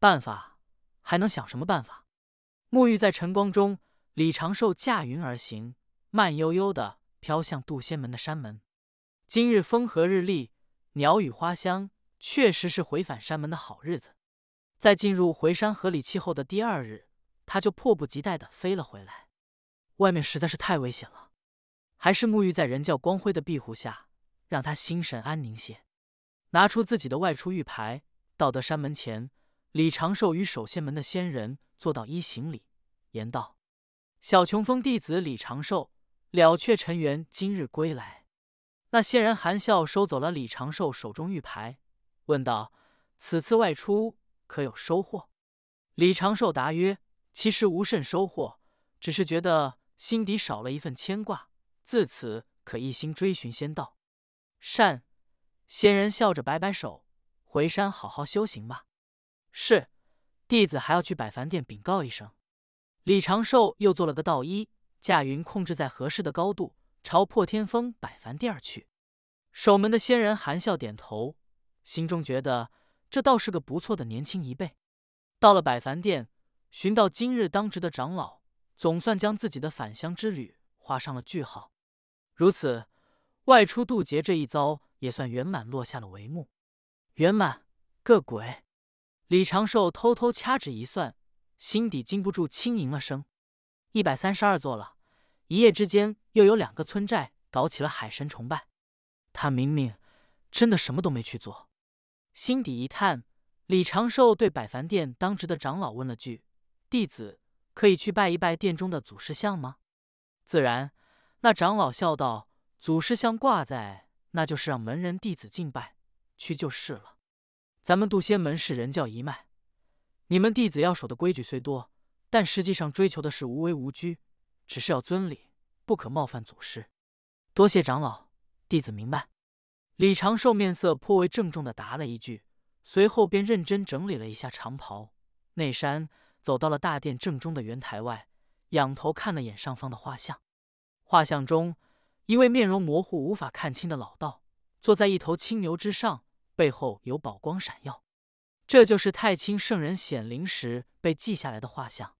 办法还能想什么办法？沐浴在晨光中，李长寿驾云而行，慢悠悠的飘向渡仙门的山门。今日风和日丽，鸟语花香，确实是回返山门的好日子。在进入回山河里气后的第二日，他就迫不及待的飞了回来。外面实在是太危险了，还是沐浴在人教光辉的庇护下，让他心神安宁些。拿出自己的外出玉牌，到得山门前，李长寿与守仙门的仙人坐到一行礼，言道：“小琼峰弟子李长寿了却尘缘，今日归来。”那仙人含笑收走了李长寿手中玉牌，问道：“此次外出？”可有收获？李长寿答曰：“其实无甚收获，只是觉得心底少了一份牵挂，自此可一心追寻仙道。”善，仙人笑着摆摆手：“回山好好修行吧。”是，弟子还要去百凡殿禀告一声。李长寿又做了个道衣，驾云控制在合适的高度，朝破天峰百凡殿而去。守门的仙人含笑点头，心中觉得。这倒是个不错的年轻一辈。到了百凡殿，寻到今日当值的长老，总算将自己的返乡之旅画上了句号。如此，外出渡劫这一遭也算圆满落下了帷幕。圆满个鬼！李长寿偷偷掐指一算，心底禁不住轻吟了声：一百三十二座了。一夜之间，又有两个村寨搞起了海神崇拜。他明明真的什么都没去做。心底一叹，李长寿对百凡殿当值的长老问了句：“弟子可以去拜一拜殿中的祖师像吗？”自然，那长老笑道：“祖师像挂在，那就是让门人弟子敬拜，去就是了。咱们渡仙门是人教一脉，你们弟子要守的规矩虽多，但实际上追求的是无为无拘，只是要尊礼，不可冒犯祖师。多谢长老，弟子明白。”李长寿面色颇为郑重的答了一句，随后便认真整理了一下长袍内衫，走到了大殿正中的圆台外，仰头看了眼上方的画像。画像中，一位面容模糊、无法看清的老道坐在一头青牛之上，背后有宝光闪耀。这就是太清圣人显灵时被记下来的画像。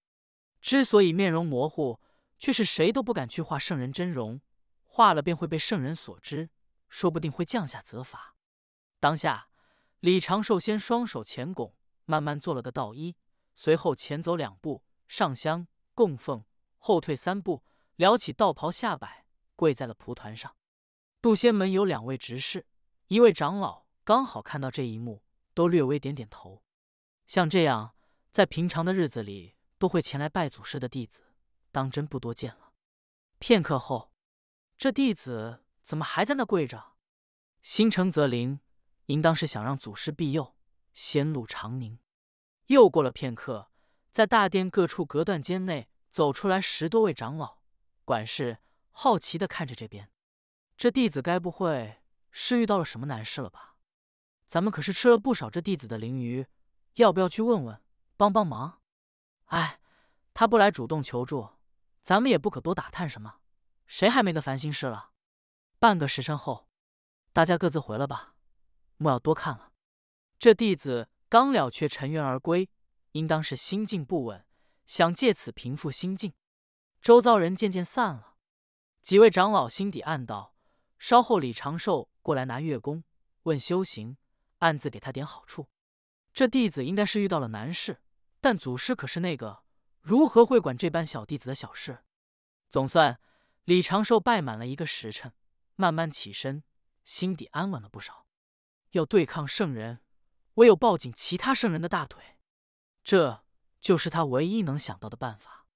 之所以面容模糊，却是谁都不敢去画圣人真容，画了便会被圣人所知。说不定会降下责罚。当下，李长寿先双手前拱，慢慢做了个道揖，随后前走两步，上香供奉，后退三步，撩起道袍下摆，跪在了蒲团上。杜仙门有两位执事，一位长老，刚好看到这一幕，都略微点点头。像这样在平常的日子里都会前来拜祖师的弟子，当真不多见了。片刻后，这弟子。怎么还在那跪着？心诚则灵，应当是想让祖师庇佑，仙路长宁。又过了片刻，在大殿各处隔断间内走出来十多位长老、管事，好奇的看着这边。这弟子该不会是遇到了什么难事了吧？咱们可是吃了不少这弟子的灵鱼，要不要去问问，帮帮忙？哎，他不来主动求助，咱们也不可多打探什么。谁还没得烦心事了？半个时辰后，大家各自回了吧，莫要多看了。这弟子刚了却尘缘而归，应当是心境不稳，想借此平复心境。周遭人渐渐散了，几位长老心底暗道：稍后李长寿过来拿月宫，问修行，暗自给他点好处。这弟子应该是遇到了难事，但祖师可是那个，如何会管这般小弟子的小事？总算李长寿拜满了一个时辰。慢慢起身，心底安稳了不少。要对抗圣人，唯有抱紧其他圣人的大腿，这就是他唯一能想到的办法。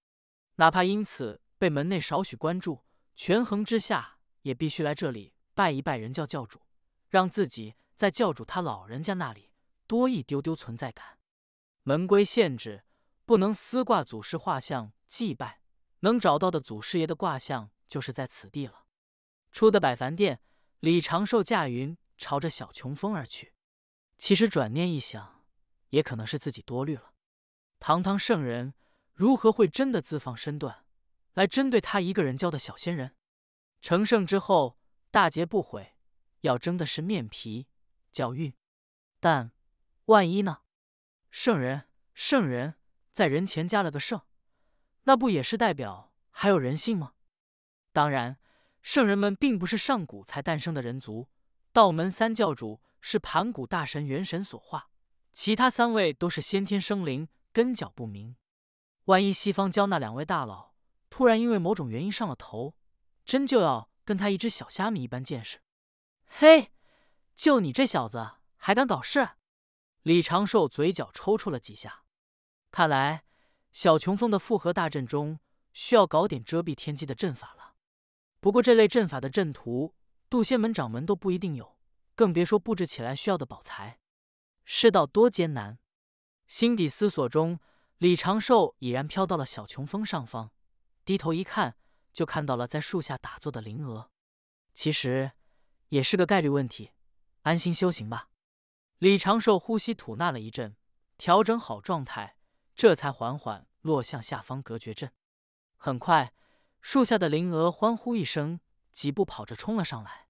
哪怕因此被门内少许关注，权衡之下，也必须来这里拜一拜人教教主，让自己在教主他老人家那里多一丢丢存在感。门规限制，不能私挂祖师画像祭拜，能找到的祖师爷的卦象就是在此地了。出的百凡殿，李长寿驾云朝着小琼峰而去。其实转念一想，也可能是自己多虑了。堂堂圣人，如何会真的自放身段，来针对他一个人教的小仙人？成圣之后，大劫不悔，要争的是面皮教育。但万一呢？圣人，圣人在人前加了个圣，那不也是代表还有人性吗？当然，圣人们并不是上古才诞生的人族，道门三教主是盘古大神元神所化，其他三位都是先天生灵，根脚不明。万一西方教那两位大佬突然因为某种原因上了头，真就要跟他一只小虾米一般见识？嘿，就你这小子还敢搞事？李长寿嘴角抽搐了几下，看来小琼峰的复合大阵中需要搞点遮蔽天机的阵法了。不过这类阵法的阵图，渡仙门掌门都不一定有，更别说布置起来需要的宝材。世道多艰难，心底思索中。李长寿已然飘到了小琼峰上方，低头一看，就看到了在树下打坐的灵娥。其实也是个概率问题，安心修行吧。李长寿呼吸吐纳了一阵，调整好状态，这才缓缓落向下方隔绝阵。很快，树下的灵娥欢呼一声，几步跑着冲了上来。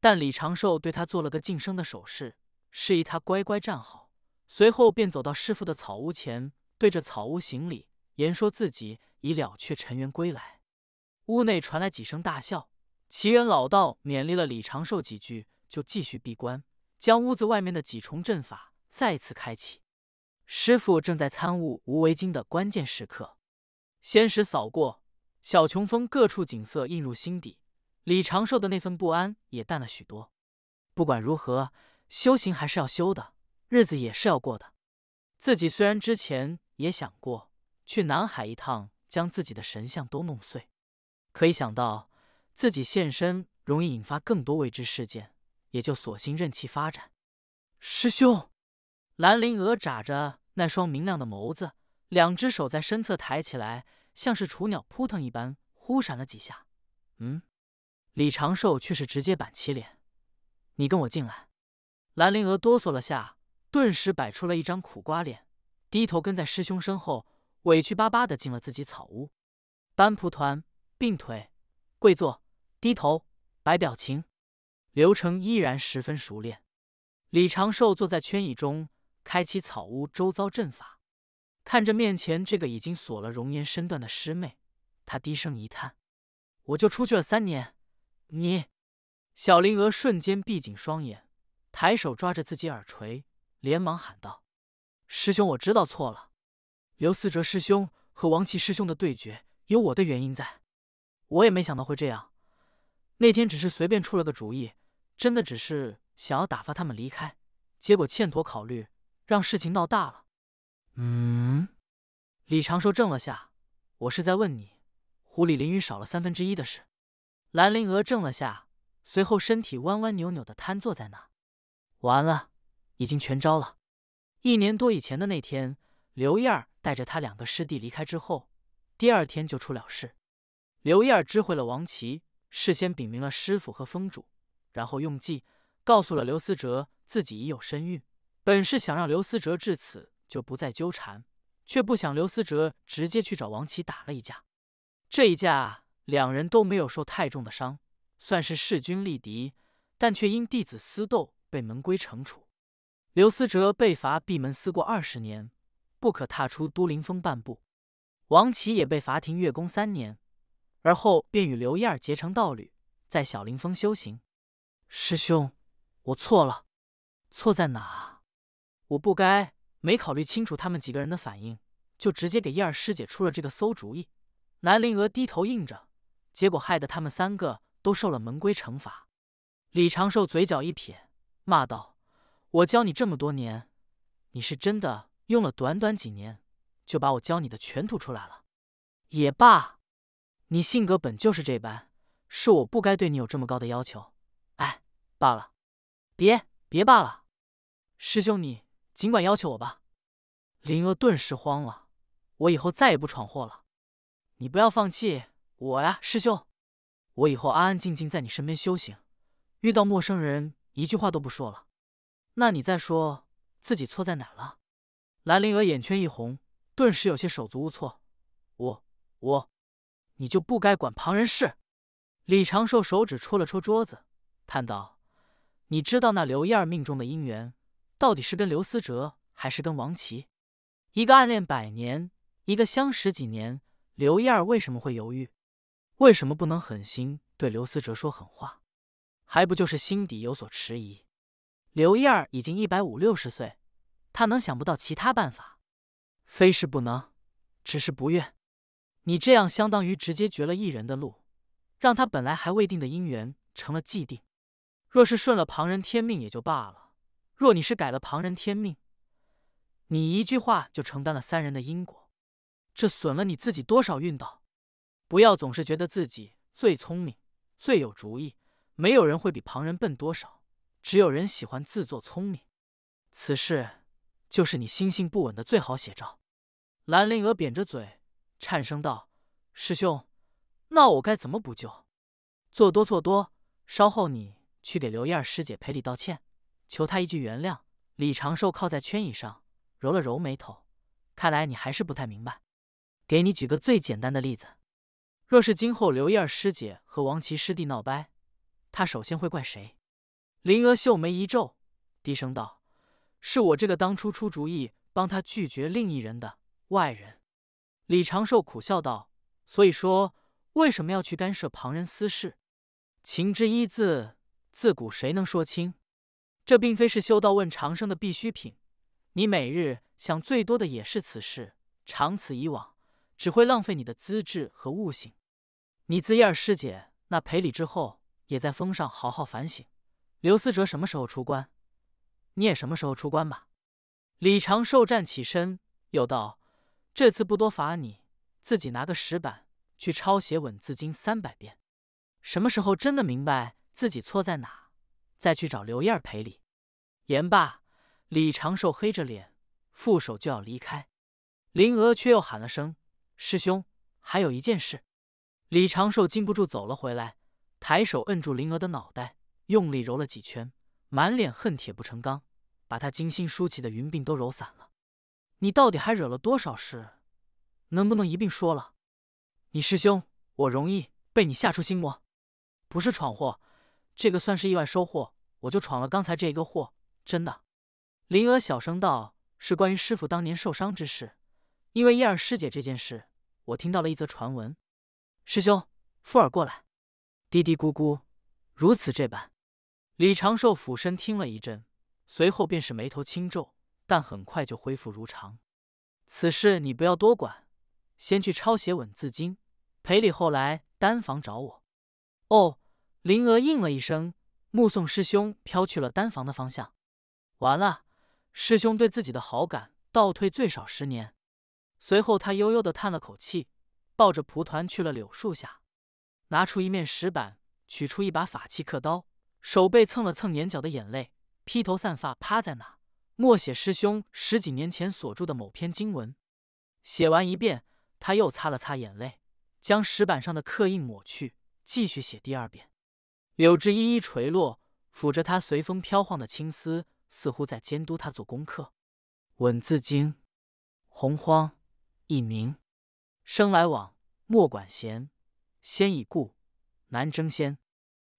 但李长寿对他做了个噤声的手势，示意他乖乖站好，随后便走到师傅的草屋前。对着草屋行礼，言说自己已了却尘缘归来。屋内传来几声大笑。奇人老道勉励了李长寿几句，就继续闭关，将屋子外面的几重阵法再次开启。师傅正在参悟无为经的关键时刻，仙识扫过小琼峰各处景色，映入心底。李长寿的那份不安也淡了许多。不管如何，修行还是要修的，日子也是要过的。自己虽然之前。也想过去南海一趟，将自己的神像都弄碎。可一想到自己现身容易引发更多未知事件，也就索性任其发展。师兄，兰灵娥眨着那双明亮的眸子，两只手在身侧抬起来，像是雏鸟扑腾一般，忽闪了几下。嗯，李长寿却是直接板起脸：“你跟我进来。”兰灵娥哆嗦了下，顿时摆出了一张苦瓜脸。低头跟在师兄身后，委屈巴巴的进了自己草屋。班蒲团并腿跪坐，低头摆表情，流程依然十分熟练。李长寿坐在圈椅中，开启草屋周遭阵法，看着面前这个已经锁了容颜身段的师妹，他低声一叹：“我就出去了三年，你……”小灵娥瞬间闭紧双眼，抬手抓着自己耳垂，连忙喊道。师兄，我知道错了。刘思哲师兄和王琦师兄的对决有我的原因在，我也没想到会这样。那天只是随便出了个主意，真的只是想要打发他们离开，结果欠妥考虑，让事情闹大了。嗯，李长寿怔了下，我是在问你，湖里淋雨少了三分之一的事。兰陵娥怔了下，随后身体弯弯扭扭的瘫坐在那。完了，已经全招了。一年多以前的那天，刘燕儿带着他两个师弟离开之后，第二天就出了事。刘燕儿知会了王琦，事先禀明了师傅和峰主，然后用计告诉了刘思哲自己已有身孕。本是想让刘思哲至此就不再纠缠，却不想刘思哲直接去找王琦打了一架。这一架两人都没有受太重的伤，算是势均力敌，但却因弟子私斗被门规惩处。刘思哲被罚闭门思过二十年，不可踏出都灵峰半步。王琦也被罚停月宫三年，而后便与刘燕儿结成道侣，在小灵峰修行。师兄，我错了，错在哪？我不该没考虑清楚他们几个人的反应，就直接给燕儿师姐出了这个馊主意。南灵娥低头应着，结果害得他们三个都受了门规惩罚。李长寿嘴角一撇，骂道。我教你这么多年，你是真的用了短短几年就把我教你的全吐出来了。也罢，你性格本就是这般，是我不该对你有这么高的要求。罢了，别别罢了，师兄你尽管要求我吧。灵娥顿时慌了，我以后再也不闯祸了。你不要放弃我呀，师兄，我以后安安静静在你身边修行，遇到陌生人一句话都不说了。那你再说自己错在哪了？兰陵娥眼圈一红，顿时有些手足无措。我我，你就不该管旁人事？李长寿手指戳了戳桌子，叹道：“你知道那刘燕儿命中的姻缘，到底是跟刘思哲，还是跟王琦？”一个暗恋百年，一个相识几年，刘一儿为什么会犹豫？为什么不能狠心对刘思哲说狠话？还不就是心底有所迟疑？刘燕儿已经一百五六十岁，她能想不到其他办法？非是不能，只是不愿。你这样相当于直接绝了一人的路，让他本来还未定的姻缘成了既定。若是顺了旁人天命也就罢了，若你是改了旁人天命，你一句话就承担了三人的因果，这损了你自己多少运道？不要总是觉得自己最聪明、最有主意，没有人会比旁人笨多少，只有人喜欢自作聪明。此事就是你心性不稳的最好写照。兰陵娥扁着嘴，颤声道：“师兄，那我该怎么补救？做多错多，稍后你去给刘燕师姐赔礼道歉，求她一句原谅。”李长寿靠在圈椅上，揉了揉眉头，看来你还是不太明白。给你举个最简单的例子。若是今后刘燕师姐和王琦师弟闹掰，他首先会怪谁？林娥秀眉一皱，低声道：“是我这个当初出主意帮他拒绝另一人的外人。”李长寿苦笑道：“所以说，为什么要去干涉旁人私事？情之一字，自古谁能说清？这并非是修道问长生的必需品。你每日想最多的也是此事，长此以往，只会浪费你的资质和悟性。”你自燕儿师姐那赔礼之后，也在封上好好反省。刘思哲什么时候出关？你也什么时候出关吧。李长寿站起身，又道：“这次不多罚你，自己拿个石板去抄写《稳字经》三百遍。什么时候真的明白自己错在哪，再去找刘燕儿赔礼。”言罢，李长寿黑着脸，负手就要离开。林娥却又喊了声：“师兄，还有一件事。”李长寿禁不住走了回来，抬手摁住灵娥的脑袋，用力揉了几圈，满脸恨铁不成钢，把他精心梳起的云鬓都揉散了。你到底还惹了多少事？能不能一并说了？你师兄我容易被你吓出心魔，不是闯祸，这个算是意外收获，我就闯了刚才这一个祸，真的。林娥小声道：“是关于师傅当年受伤之事，因为燕儿师姐这件事，我听到了一则传闻。”师兄，富儿过来。嘀嘀咕咕，如此这般。李长寿俯身听了一阵，随后便是眉头轻皱，但很快就恢复如常。此事你不要多管，先去抄写《稳字经》，赔礼后来丹房找我。哦，灵娥应了一声，目送师兄飘去了丹房的方向。完了，师兄对自己的好感倒退最少十年。随后他悠悠地叹了口气。抱着蒲团去了柳树下，拿出一面石板，取出一把法器刻刀，手背蹭了蹭眼角的眼泪，披头散发趴在那，默写师兄十几年前所著的某篇经文。写完一遍，他又擦了擦眼泪，将石板上的刻印抹去，继续写第二遍。柳枝一一垂落，抚着他随风飘晃的青丝，似乎在监督他做功课。《稳字经》，洪荒，一名。生来往，莫管闲；先已故，难争先。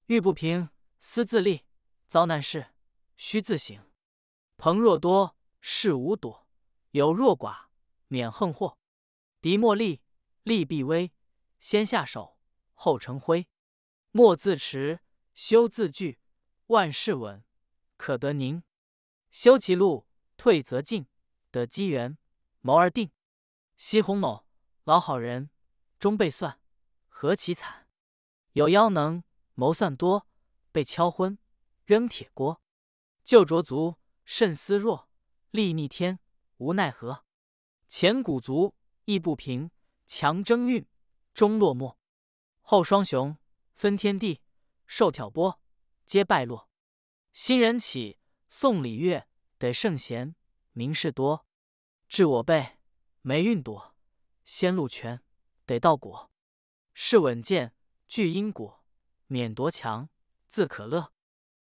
欲不平，思自立；遭难事，须自省。朋若多，事无躲；友若寡，免横祸。敌莫立，利必危；先下手，后成灰。莫自持，休自惧。万事稳，可得宁。修其路，退则进；得机缘，谋而定。西红某。老好人，终被算，何其惨！有妖能，谋算多，被敲昏，扔铁锅。旧着足，甚思弱，力逆天，无奈何。前鼓足，意不平，强争运，终落寞。后双雄，分天地，受挑拨，皆败落。新人起，送礼乐，得圣贤，名士多。治我辈，霉运多。先路全，得道果；事稳健，具因果，免夺强，自可乐。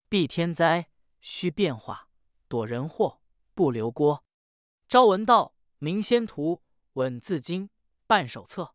避天灾，须变化；躲人祸，不留锅。朝闻道，明先图，稳自经，半手册。